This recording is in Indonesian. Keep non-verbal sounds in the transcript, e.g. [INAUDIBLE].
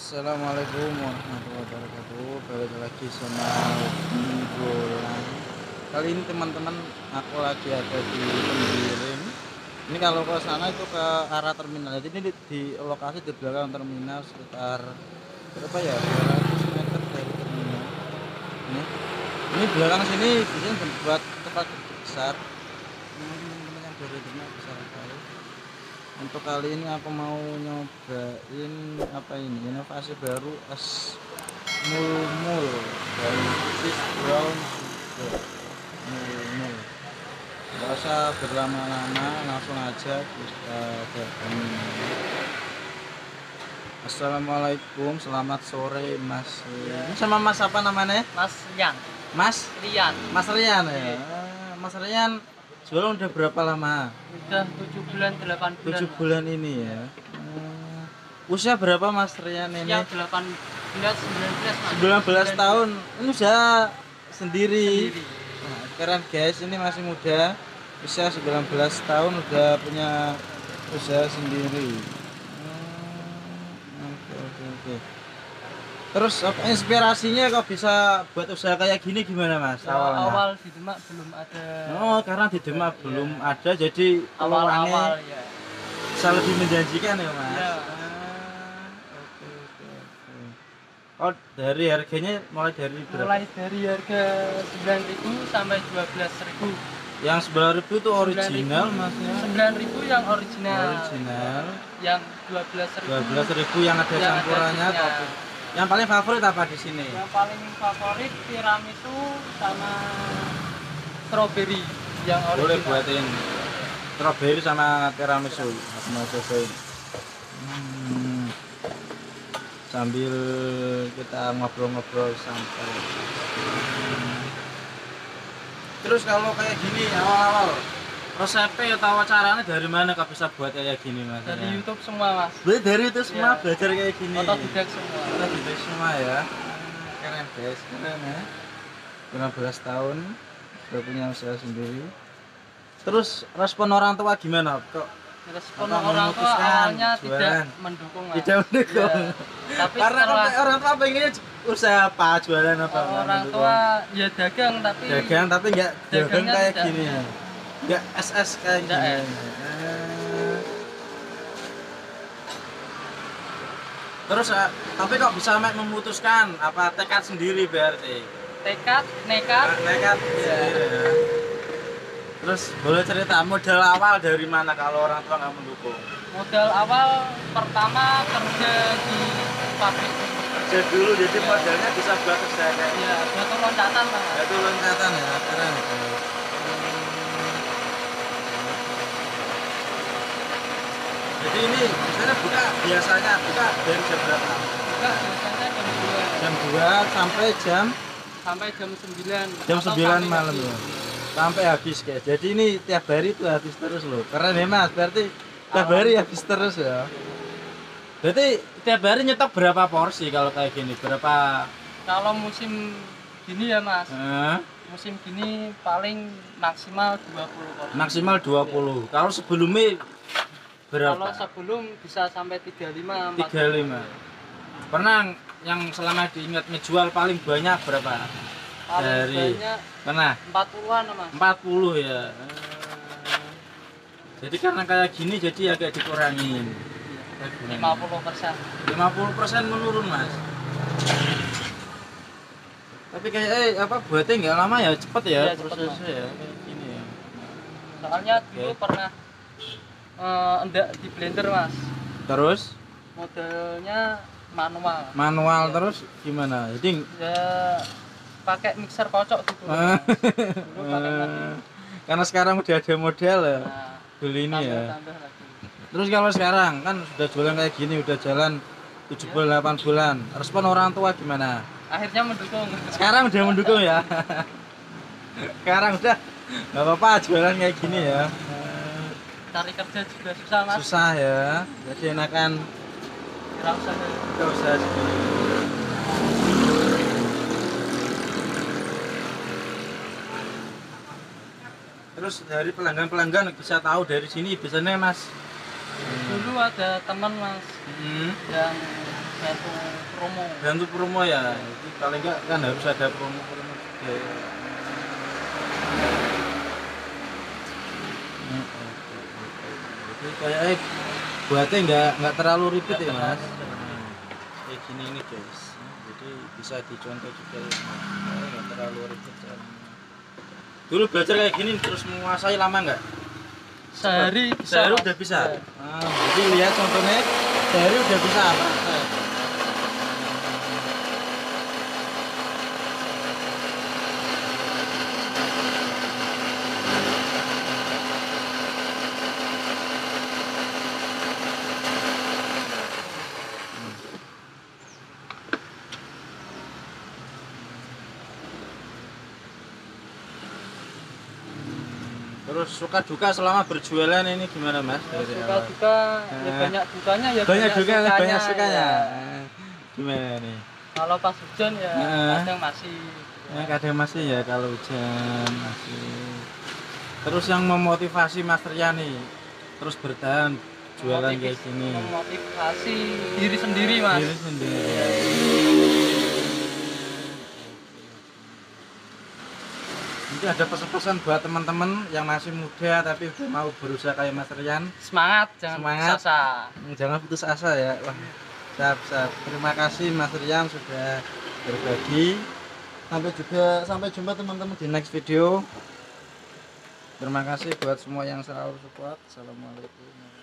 Assalamualaikum warahmatullahi wabarakatuh. Balik lagi sama Bolang Kali ini teman-teman Aku lagi ada di Tembiring. Ini kalau ke sana itu ke arah terminal. Jadi ini di, di lokasi di belakang terminal Sekitar Berapa ya? 200 meter dari terminal. Ini Ini belakang sini Biasanya buat tempat besar. Teman-teman yang dari rumah bisa tahu untuk kali ini aku mau nyobain apa ini inovasi baru es mulmul dari cheese brown sugar. Mulmul. Nggak usah berlama-lama langsung aja kita datang Assalamualaikum selamat sore mas ini sama mas apa namanya? Mas Rian, mas? Rian. Mas Rian ya? Iya. Ah, mas Rian jualan udah berapa lama? Udah 7 bulan 8 bulan. tujuh bulan ini ya. Eh, usia berapa mas Rian ini? Ya 18 19 Mas. 19 tahun. ini udah sendiri, Sendiri. Nah, keren guys ini masih muda. Usia 19 tahun udah punya usaha sendiri. Hmm, oke oke oke terus apa inspirasinya kok bisa buat usaha kayak gini gimana mas? Ya, awalnya? awal di Demak belum ada. Oh karena di Demak belum ada jadi awal-awal ya. bisa lebih menjanjikan ya mas. Ah, oke oke. Oke oh dari harganya mulai dari berapa? Mulai dari harga 9.000 sampai 12.000. yang 9000 itu original masnya 9.000 yang original. original. Yang 12.000 12000 yang ada Yang ada campurannya. Yang paling favorit apa di sini yang paling favorit tiramisu sama strawberry yang original. boleh buatin strawberry sama tiramisu aku mau cobain Hmm. sambil kita ngobrol-ngobrol santai Hmm. terus kalau kayak gini awal-awal resepnya atau caranya dari mana kau bisa buat kayak gini mas dari YouTube semua mas. Beli dari itu semua Iya. belajar kayak gini Otodidak semua. kita gitu semua ya keren guys keren ya 15 tahun udah punya usaha sendiri terus respon orang tua gimana kok Respon Apa orang tua awalnya jualan? tidak mendukung mas. tidak mendukung Iya. Tapi karena setelah kan orang tua pengennya usaha apa jualan apa orang mendukung? tua ya dagang tapi dagang tapi nggak dagang kayak tidak. gini ya nggak SS kayak eh. Eh. terus eh, tapi kok bisa mek memutuskan apa tekad sendiri berarti tekad, nekat, nekat sendiri ya. terus boleh cerita modal awal dari mana kalau orang tua nggak mendukung modal awal pertama kerja di pabrik. kerja dulu jadi modalnya bisa buat usaha kayak Ya, batu loncatan lah. Itu loncatan ya keren. Jadi ini misalnya buka biasanya buka dari jam berapa? Juga biasanya jam 2 jam 2 sampai jam? Sampai jam 9 jam atau 9 sampai malam ya. Sampai habis guys jadi ini tiap hari itu habis terus loh. Keren ya mas? Berarti tiap hari habis terus ya. Berarti tiap hari nyetok berapa porsi kalau kayak gini? Berapa? Kalau musim gini ya Mas, eh, musim gini paling maksimal 20 porsi. maksimal 20 kalau sebelumnya Kalau berapa sebelum bisa sampai 35 40. 35 pernah yang selama diingat ngejual paling banyak berapa Paling Dari- banyak pernah 40-an Mas. 40 ya jadi karena kayak gini jadi agak dikurangin Agak dikurangin. 50 persen. 50% menurun mas tapi kayak eh apa buatnya nggak lama ya cepet ya cepet, prosesnya ya kayak gini ya Soalnya dulu Oke. pernah eh, enggak di blender Mas. terus Modelnya manual. manual Iya. terus gimana jadi Ya pakai mixer kocok gitu. Ah. Dulu pakai eh, karena sekarang udah ada model ya Nah, beli ini ya tambah-tambah lagi. terus kalau sekarang kan sudah jualan kayak gini udah jalan 7 bulan 8 bulan respon orang tua gimana Akhirnya mendukung. sekarang udah mendukung ya [LAUGHS] sekarang udah nggak apa-apa jualan kayak gini ya Cari kerja juga susah Mas. susah ya jadi enakan Nggak usah usaha sendiri terus dari pelanggan-pelanggan bisa tahu dari sini biasanya mas dulu ada teman mas Hmm. yang tergantung promo bantu promo ya itu paling enggak kan harus ada promo promo juga ya. Hmm, oke, oke, oke. Jadi kayaknya buatnya nggak nggak terlalu ribet ya mas? kayak gini ini guys. Jadi bisa dicontoh juga ya nggak terlalu ribet caranya. dulu belajar kayak gini terus menguasai lama nggak? Sehari bisa. sehari udah bisa? Ya. ah, jadi lihat contohnya sehari udah bisa apa Terus suka duka selama berjualan ini gimana mas? Dari suka duka ya Nah. banyak dukanya ya banyak juga sukanya, banyak sukanya. ya. Eh, Gimana nih? kalau pas hujan ya Nah. kadang masih Ya, kadang masih ya kalau hujan masih. Terus yang memotivasi Mas Rian nih terus bertahan jualan kayak gini. memotivasi diri sendiri mas Diri sendiri. Ya. Mungkin ada pesan-pesan buat teman-teman yang masih muda tapi udah mau berusaha kayak Mas Rian. semangat jangan Semangat. putus asa Hmm, Jangan putus asa ya. Wah, siap, siap. Terima kasih Mas Rian sudah berbagi. Sampai juga sampai jumpa teman-teman di next video. Terima kasih buat semua yang selalu support. Assalamualaikum.